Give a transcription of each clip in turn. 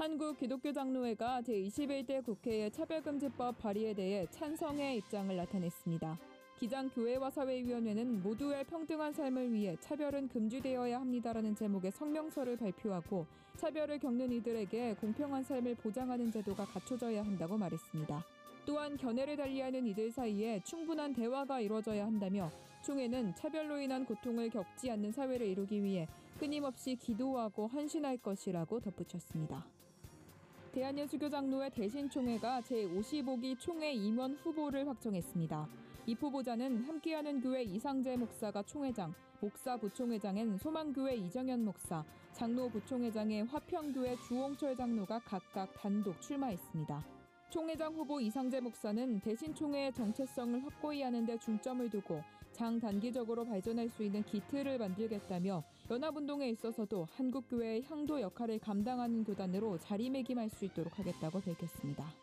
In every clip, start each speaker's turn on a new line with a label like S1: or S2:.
S1: 한국 기독교 장로회가 제21대 국회의 차별금지법 발의에 대해 찬성의 입장을 나타냈습니다. 기장 교회와 사회위원회는 모두의 평등한 삶을 위해 차별은 금지되어야 합니다라는 제목의 성명서를 발표하고 차별을 겪는 이들에게 공평한 삶을 보장하는 제도가 갖춰져야 한다고 말했습니다. 또한 견해를 달리하는 이들 사이에 충분한 대화가 이루어져야 한다며 총회는 차별로 인한 고통을 겪지 않는 사회를 이루기 위해 끊임없이 기도하고 헌신할 것이라고 덧붙였습니다. 대한예수교장로회 대신총회가 제55기 총회 임원 후보를 확정했습니다. 이 후보자는 함께하는 교회 이상재 목사가 총회장, 목사 부총회장엔 소망교회 이정현 목사, 장로 부총회장의 화평교회 주홍철 장로가 각각 단독 출마했습니다. 총회장 후보 이상재 목사는 대신 총회의 정체성을 확고히 하는 데 중점을 두고 장단기적으로 발전할 수 있는 기틀을 만들겠다며 연합운동에 있어서도 한국교회의 향도 역할을 감당하는 교단으로 자리매김할 수 있도록 하겠다고 밝혔습니다.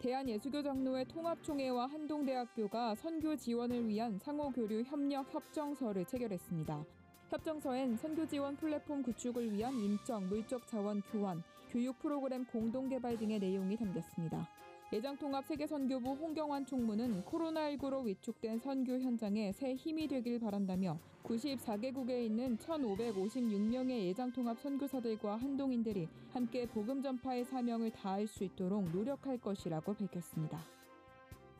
S1: 대한예수교 장로회 통합총회와 한동대학교가 선교 지원을 위한 상호교류 협력 협정서를 체결했습니다. 협정서엔 선교 지원 플랫폼 구축을 위한 인적, 물적 자원 교환, 교육 프로그램 공동 개발 등의 내용이 담겼습니다. 예장통합 세계선교부 홍경환 총무는 코로나19로 위축된 선교 현장에 새 힘이 되길 바란다며 94개국에 있는 1,556명의 예장통합 선교사들과 한동인들이 함께 복음 전파의 사명을 다할 수 있도록 노력할 것이라고 밝혔습니다.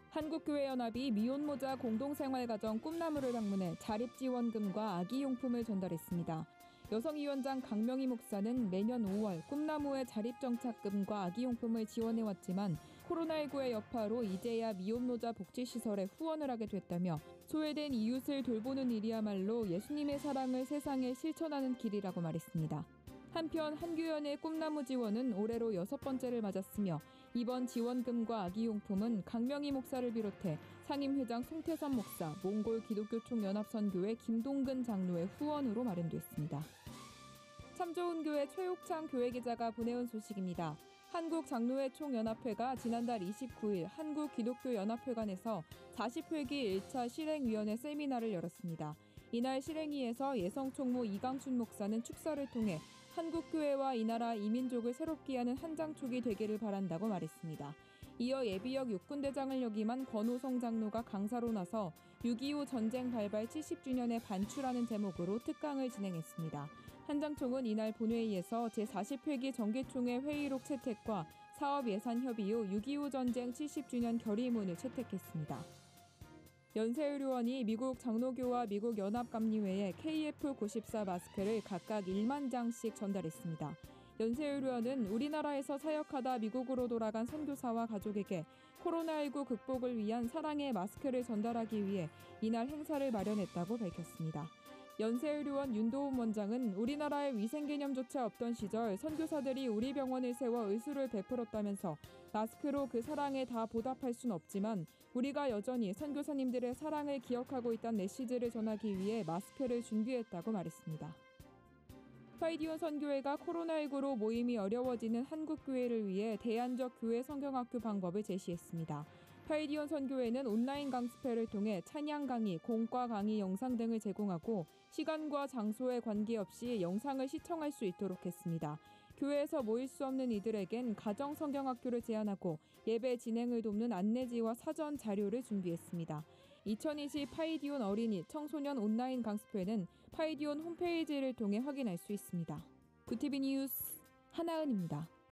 S1: 한국교회연합이 미혼모자 공동생활가정 꿈나무를 방문해 자립지원금과 아기용품을 전달했습니다. 여성위원장 강명희 목사는 매년 5월 꿈나무의 자립정착금과 아기용품을 지원해왔지만 코로나19의 여파로 이제야 미혼모자 복지시설에 후원을 하게 됐다며 소외된 이웃을 돌보는 일이야말로 예수님의 사랑을 세상에 실천하는 길이라고 말했습니다. 한편 한교연의 꿈나무 지원은 올해로 여섯 번째를 맞았으며 이번 지원금과 아기용품은 강명희 목사를 비롯해 상임회장 송태선 목사, 몽골 기독교총연합선교회 김동근 장로의 후원으로 마련됐습니다. 참 좋은 교회 최욱창 교회 기자가 보내온 소식입니다. 한국장로회 총연합회가 지난달 29일 한국기독교연합회관에서 40회기 1차 실행위원회 세미나를 열었습니다. 이날 실행위에서 예성총무 이강춘 목사는 축사를 통해 한국교회와 이 나라 이민족을 새롭게 하는 한장촉이 되기를 바란다고 말했습니다. 이어 예비역 육군대장을 역임한 권호성 장로가 강사로 나서 6.25 전쟁 발발 70주년에 반출하는 제목으로 특강을 진행했습니다. 한장총은 이날 본회의에서 제40회기 정기총회 회의록 채택과 사업 예산 협의 후 6.25 전쟁 70주년 결의문을 채택했습니다. 연세의료원이 미국 장로교와 미국 연합감리회에 KF94 마스크를 각각 1만 장씩 전달했습니다. 연세의료원은 우리나라에서 사역하다 미국으로 돌아간 선교사와 가족에게 코로나19 극복을 위한 사랑의 마스크를 전달하기 위해 이날 행사를 마련했다고 밝혔습니다. 연세의료원 윤도훈 원장은 우리나라에 위생 개념조차 없던 시절 선교사들이 우리 병원을 세워 의술을 베풀었다면서 마스크로 그 사랑에 다 보답할 순 없지만 우리가 여전히 선교사님들의 사랑을 기억하고 있다는 메시지를 전하기 위해 마스크를 준비했다고 말했습니다. 파이디온 선교회가 코로나19로 모임이 어려워지는 한국교회를 위해 대안적 교회 성경학교 방법을 제시했습니다. 파이디온 선교회는 온라인 강습회를 통해 찬양 강의, 공과 강의 영상 등을 제공하고 시간과 장소에 관계없이 영상을 시청할 수 있도록 했습니다. 교회에서 모일 수 없는 이들에겐 가정 성경학교를 제안하고 예배 진행을 돕는 안내지와 사전 자료를 준비했습니다. 2020 파이디온 어린이 청소년 온라인 강습회는 파이디온 홈페이지를 통해 확인할 수 있습니다. GOODTV 뉴스 하나은입니다.